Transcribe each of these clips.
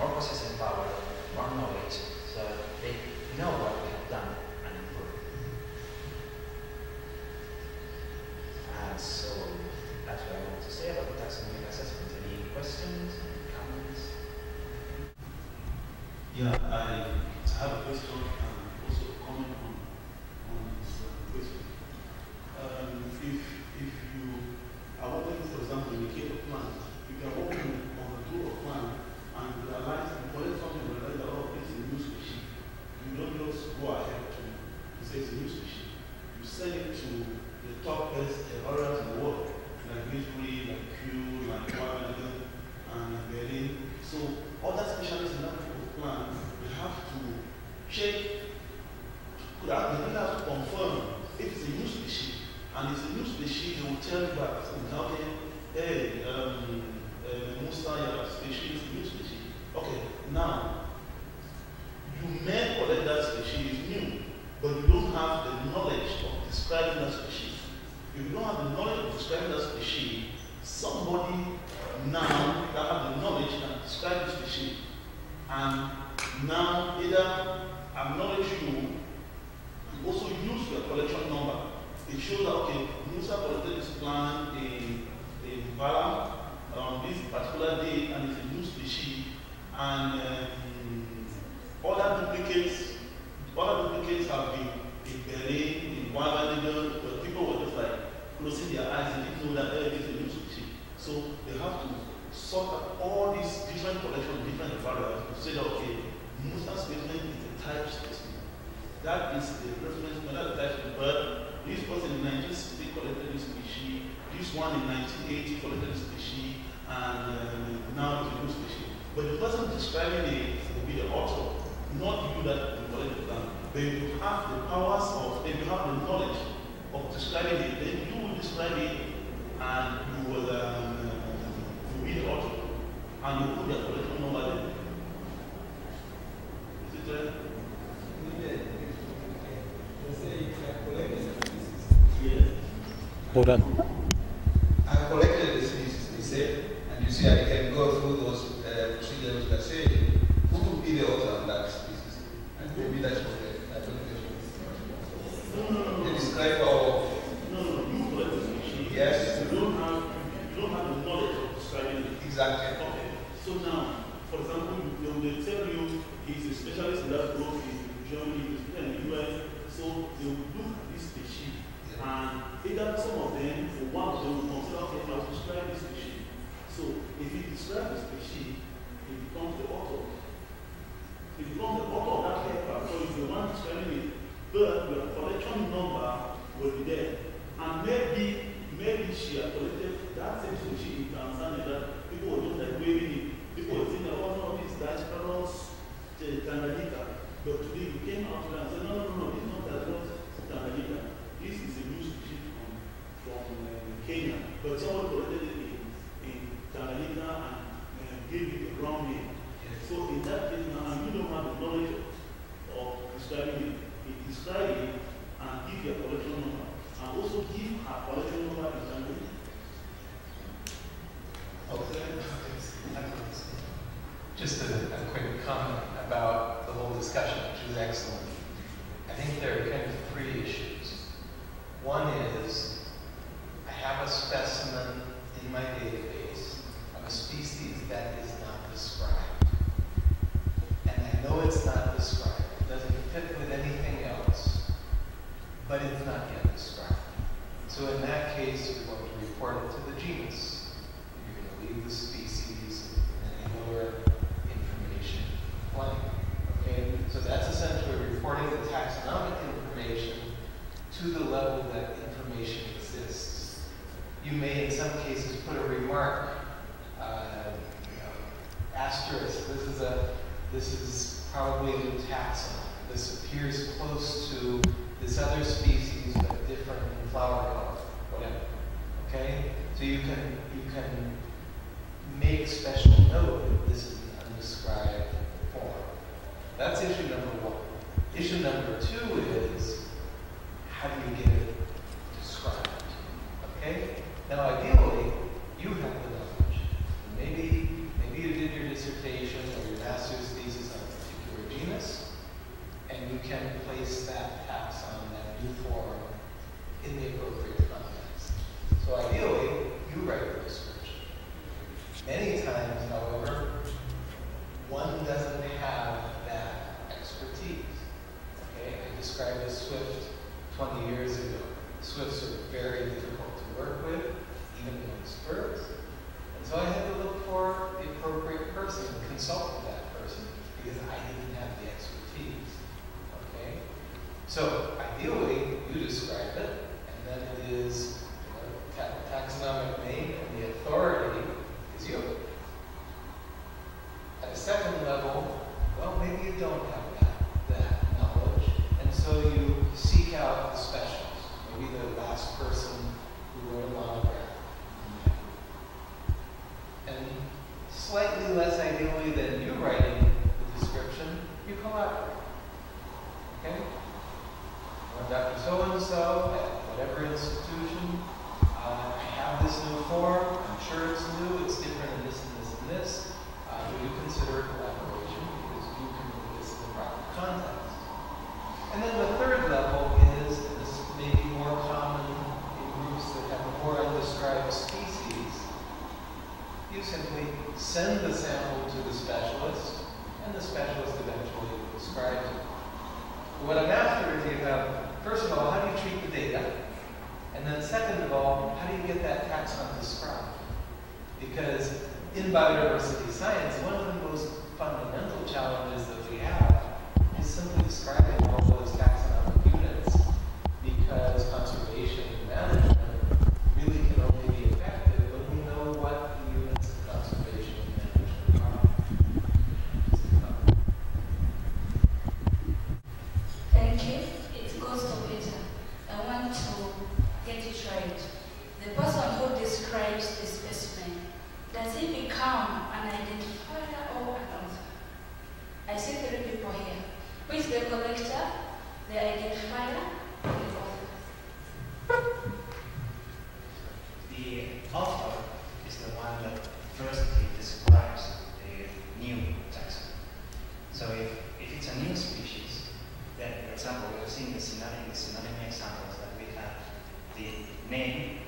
more processing power, more knowledge, so they know what we have done and improved. And so that's what I want to say about the taxonomic assessment. Any questions, comments? Yeah, I have a question and also a comment on, on this uh, question. Um, if, if you are working, for example, in a Cape plant, if you are working on a tool of plant and you realize you collect something and realize that, oh, it's a new species, you don't just go ahead to, to say it's a new species. You send it to the top best areas in the world, like Missouri, like Kew, like Wageningen, and Berlin. So other specialists in that type of plant, they have to check, could have, they have to confirm if it's a new species. Species, they will tell you back, okay, hey, um, species new species. Okay, now, you may collect that species new, but you don't have the knowledge of describing that species. If you don't have the knowledge of describing that species, somebody now that have the knowledge can describe the species and now either acknowledge you and also use your collection number. It shows that okay, Musa collected this plant in in Vala on this particular day and it's a new species and um, other duplicates other duplicates have been in Berlin, in Wageningen, but people were just like closing their eyes and didn't know that hey, this is a new species. So they have to sort out all these different collections, different environments to say that okay, Musa specimen is a type specimen. That is the reference, not the type specimen, but this person in 1960 collected this species, this one in 1980 collected this species, and um, now it's a new species. But the person describing it will be the author, not you that you collect the plant. But you have the powers of, if you have the knowledge of describing it, then you will describe it and you will, um, you will be the author. And you will put your collection number there. Is it clear? Yes. Hold on. I collected the species, they said, and you see I can go through those uh, procedures that say who will be the author of that species. And maybe that's what the application No, no, no, The describer of, No, no, you collect the species. Yes. You don't have, you don't have the knowledge of describing it. exactly. Okay, so now, for example, they will tell you he's a specialist in that group, he's in Germany, he's in the US, so they will look at this species, and either some of them, or one of them will consider, okay, I'll describe this species. So if he describes the species, he becomes the author. He becomes the author of that paper, so he's the one describing it, but your collection number will be there. And maybe, maybe she has collected that same species in Tanzania that people were just like waving it. People were saying, oh, no, this is Dipteros Tanganyika. But today we came out and said, no, no, no, no, this is not Dipteros Tanganyika. This is a new species from, from uh, Kenya. But someone collected it in, in Tanganyika and uh, gave it a wrong name. So in that case now, and you don't have the knowledge of describing it, he describe it and give your collection number. And also give her collection number in Tanganyika. Just a, a quick comment about the whole discussion, which is excellent. I think there are kind of three issues. One is, I have a specimen in my database of a species that is not described. And I know it's not described. It doesn't fit with anything else, but it's not yet described. So in that case, you're going to report it to the genus. You're going to leave the species and then ignore information blank. Okay, so that's essentially reporting the taxonomic information to the level that information exists. You may, in some cases, put a remark, uh, you know, asterisk. This is a, this is probably taxon. This appears close to this other species, but different in flower color, whatever. Okay, so you can you can make special note that this is an undescribed form. That's issue number one. Issue number two is how do you get very context. And then the third level is, this may be more common in groups that have more undescribed species, you simply send the sample to the specialist, and the specialist eventually describes it. What I'm after is you have, first of all, how do you treat the data? And then second of all, how do you get that taxon described? Because in biodiversity science, one of the most fundamental challenges that simply describing the role of those taxonomic units because conservation and management really can only be effective when we know what the units of conservation and management are. Thank you. It goes to Peter. I want to get it right. The person who describes the specimen, does he become an identifier or an author? I see three people here with the collector, the identifier, the author. The author is the one that firstly describes the new taxon. So if, if it's a new species, then for example, we have seen the scenario, the scenario examples that we have the name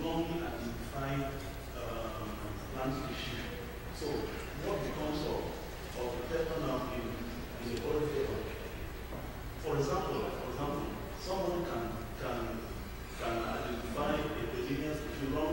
Uh, so what becomes of, of paper now in, the oral paper? For example, for example, someone can, can, can identify a resilience between long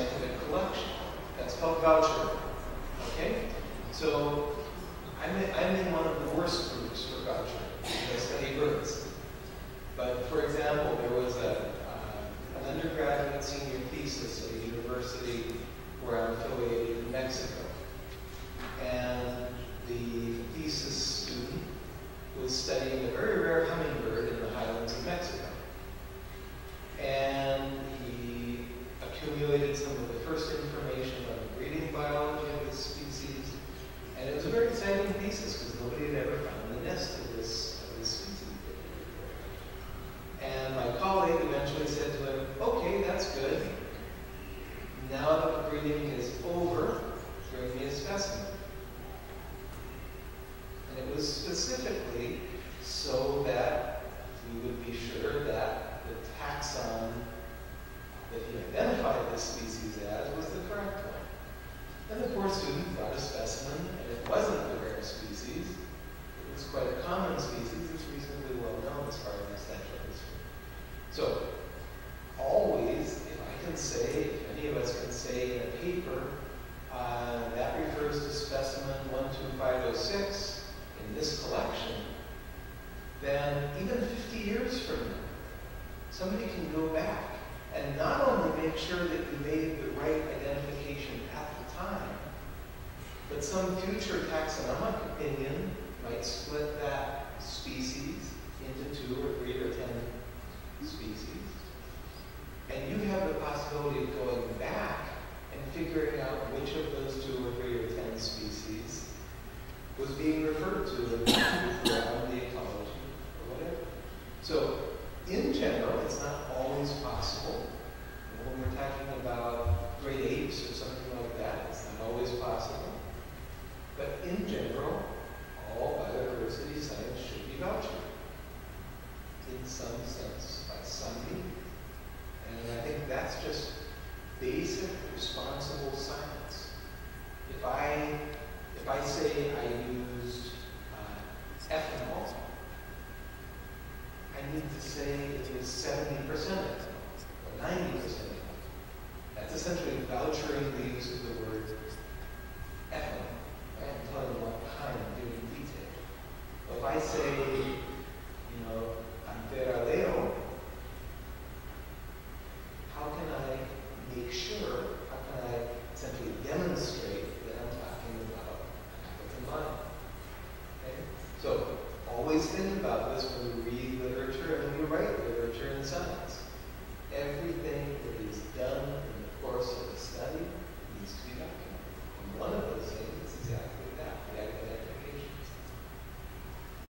scientific collection. That's called voucher. Okay? So I'm in, I'm in one of the worst groups for voucher because I study birds. But for example, there was a, uh, an undergraduate senior thesis at a university where I'm affiliated in Mexico. And the thesis student was studying a very rare hummingbird in the highlands of Mexico. this collection, then even 50 years from now, somebody can go back and not only make sure that you made the right identification at the time, but some future taxonomic opinion might split that species into two or three or ten species. And you have the possibility of going back and figuring out which of those two basic responsible science. If I, if I say I used uh, ethanol, I need to say it is 70% or 90%. That's essentially vouchering the use of the word ethanol.